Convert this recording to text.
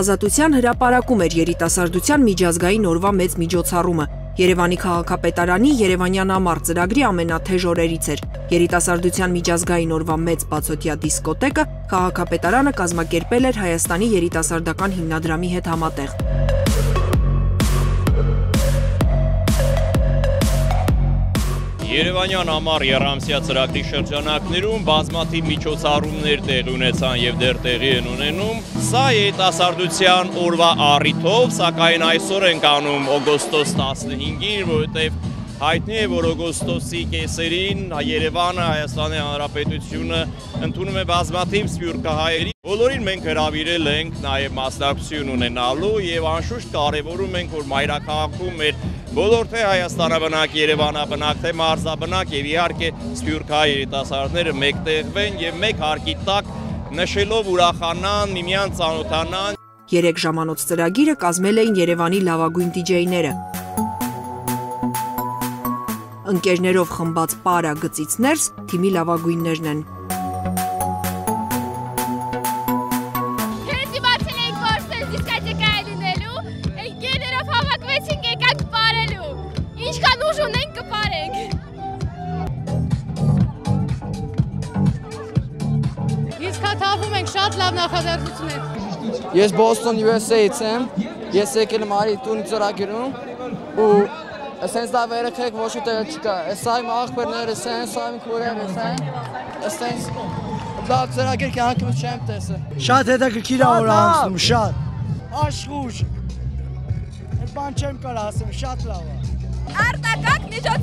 Ազատության հրապարակում էր երիտասարդության միջազգային օրվա մեծ միջոցառումը։ Երևանի քաղաքապետարանի Երևանյան ամառ ծրագրի ամենաթեժ օրերից էր։ Երիտասարդության միջազգային օրվա մեծ բացօթյա դիսկոտեկը քաղաքապետարանը կազմակերպել էր Հայաստանի երիտասարդական հիմնադրամի հետ համատեղ։ Երևանյան ամառ երամսյա ծրագրի շրջանակներում բազմաթիվ միջոցառումներ տեղ ունեցան եւ դեռ տեղի են ունենում։ Սա երիտասարդության օրվա առիթով, սակայն այսօր ենք անում օգոստոս 15-ին, որովհետեւ հայտնի է, որ օգոստոսի կեսերին Երևանը, Հայաստանի Հանրապետությունը ընդունում է բազմաթիվ սփյուռքահայերի։ Բոլորին մենք հրավիրել ենք նաև մասնակցություն ունենալու եւ անշուշտ կարեւորում ենք, որ մայրաքաղաքում մեր բոլոր թե Հայաստանաբնակ, Երևանաբնակ, թե մարզաբնակ եւ իհարկե սփյուռքահայ երիտասարդները մեկտեղվեն եւ մեկ հարկի տակ նշելով ուրախանան, միմյանց ծանոթանան։ 3 ժամանոց ծրագիրը կազմել էին Երևանի լավագույն դիջեյները։ Ընկերներով խմբած պարա գծից ներս թիմի լավագույններն են։ Ինչքան ուժ ունենք կպարենք։ Իսկ հաթավում ենք շատ լավ նախաձեռնություններ։ Ես Boston USA-ից եմ։ Ես եկել եմ արի տուն ծրագիրում ու ասենց դա վերեխեք ոչ ուտել չկա։ Սա իմ աղբերները, սա սա իմ քուրերը, սա ասենց դա ծրագիր կյանքից չեմ տեսել։ Շատ հետաքրքիր է որ անցնում, շատ։ Աշխուժ։ Այդ բան չեմ կարող ասեմ, շատ լավ է։ Արտակակ միջոցառումը երիտասարդները